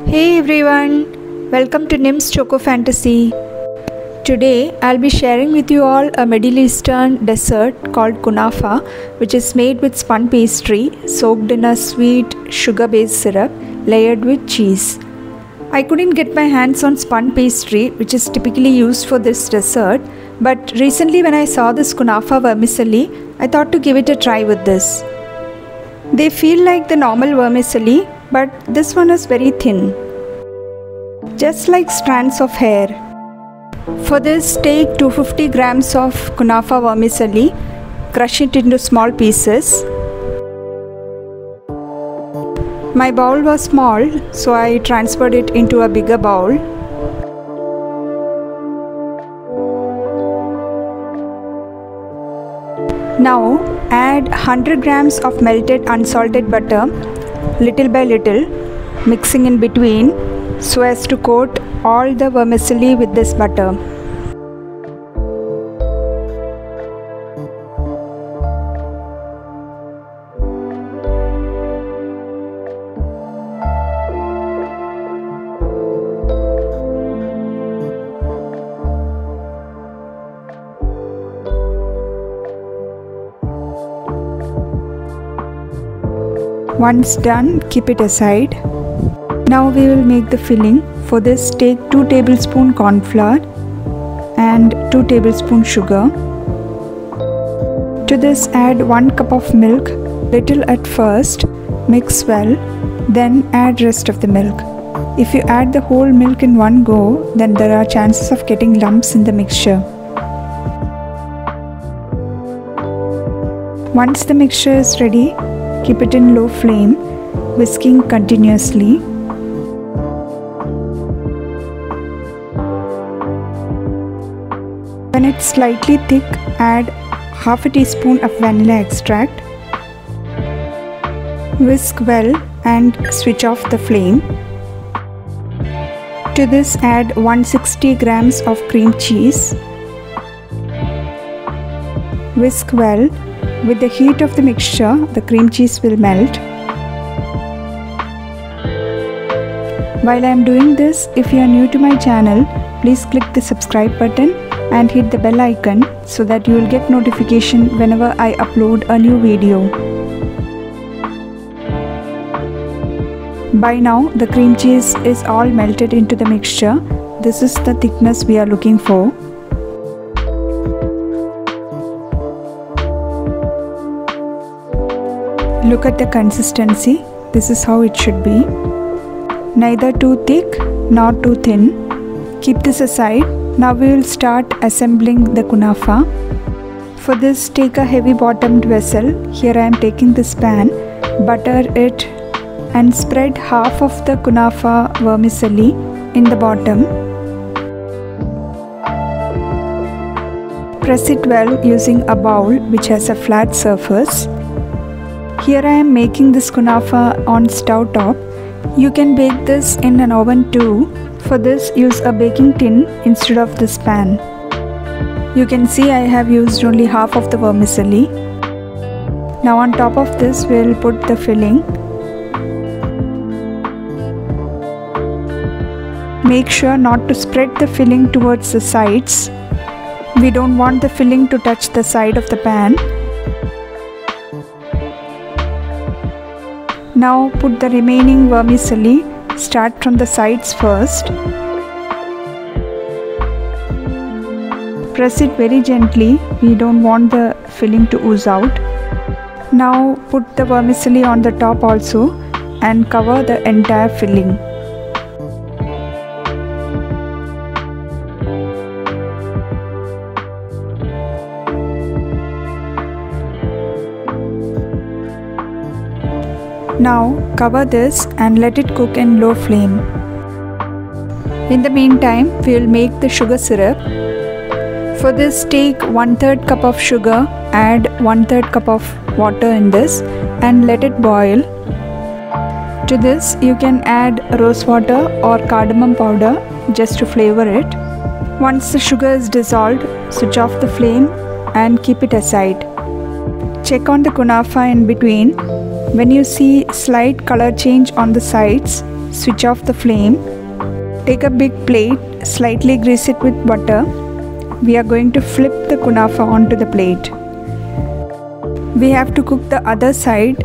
Hey everyone, welcome to Nim's Choco Fantasy. Today I'll be sharing with you all a Middle Eastern dessert called kunafa, which is made with spun pastry soaked in a sweet sugar based syrup layered with cheese. I couldn't get my hands on spun pastry, which is typically used for this dessert, but recently when I saw this kunafa vermicelli, I thought to give it a try with this. They feel like the normal vermicelli, but this one is very thin, just like strands of hair. For this, take 250 grams of kunafa vermicelli, crush it into small pieces. My bowl was small, so I transferred it into a bigger bowl. Now add 100 grams of melted unsalted butter little by little mixing in between so as to coat all the vermicelli with this butter. Once done, keep it aside. Now we will make the filling. For this, take 2 tablespoon corn flour and 2 tablespoon sugar. To this, add 1 cup of milk, little at first, mix well, then add rest of the milk. If you add the whole milk in one go, then there are chances of getting lumps in the mixture. Once the mixture is ready, Keep it in low flame, whisking continuously. When it's slightly thick, add half a teaspoon of vanilla extract. Whisk well and switch off the flame. To this add 160 grams of cream cheese. Whisk well with the heat of the mixture, the cream cheese will melt. While I am doing this, if you are new to my channel, please click the subscribe button and hit the bell icon so that you will get notification whenever I upload a new video. By now, the cream cheese is all melted into the mixture. This is the thickness we are looking for. Look at the consistency. This is how it should be. Neither too thick nor too thin. Keep this aside. Now we will start assembling the kunafa. For this take a heavy bottomed vessel. Here I am taking this pan. Butter it and spread half of the kunafa vermicelli in the bottom. Press it well using a bowl which has a flat surface. Here I am making this kunafa on stove top. You can bake this in an oven too. For this use a baking tin instead of this pan. You can see I have used only half of the vermicelli. Now on top of this we will put the filling. Make sure not to spread the filling towards the sides. We don't want the filling to touch the side of the pan. Now put the remaining vermicelli, start from the sides first. Press it very gently, we don't want the filling to ooze out. Now put the vermicelli on the top also and cover the entire filling. Now cover this and let it cook in low flame. In the meantime, we will make the sugar syrup. For this, take 1 3rd cup of sugar, add 1 3rd cup of water in this and let it boil. To this, you can add rose water or cardamom powder just to flavor it. Once the sugar is dissolved, switch off the flame and keep it aside. Check on the kunafa in between when you see slight color change on the sides, switch off the flame. Take a big plate, slightly grease it with butter. We are going to flip the kunafa onto the plate. We have to cook the other side,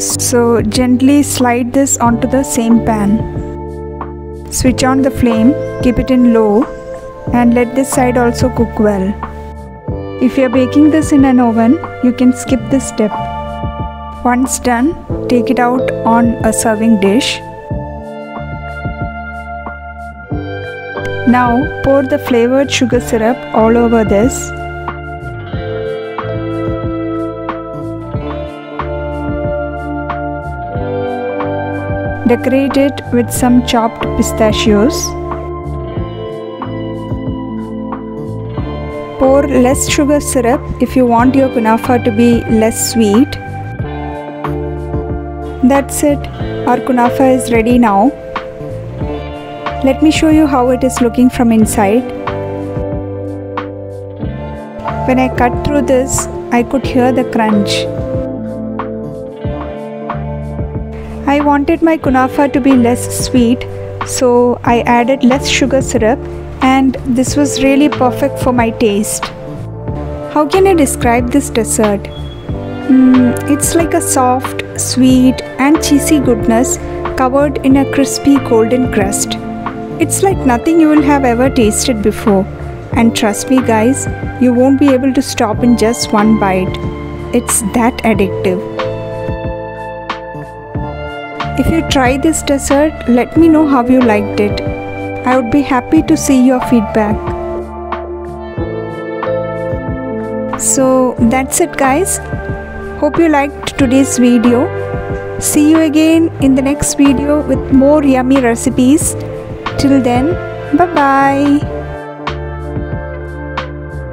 so gently slide this onto the same pan. Switch on the flame, keep it in low, and let this side also cook well. If you are baking this in an oven, you can skip this step. Once done, take it out on a serving dish. Now pour the flavored sugar syrup all over this. Decorate it with some chopped pistachios. Pour less sugar syrup if you want your kunafa to be less sweet. That's it. Our kunafa is ready now. Let me show you how it is looking from inside. When I cut through this, I could hear the crunch. I wanted my kunafa to be less sweet, so I added less sugar syrup and this was really perfect for my taste. How can I describe this dessert? Mm, it's like a soft, sweet, and cheesy goodness covered in a crispy golden crust. It's like nothing you will have ever tasted before. And trust me, guys, you won't be able to stop in just one bite. It's that addictive. If you try this dessert, let me know how you liked it. I would be happy to see your feedback. So that's it guys. Hope you liked today's video. See you again in the next video with more yummy recipes. Till then, bye bye.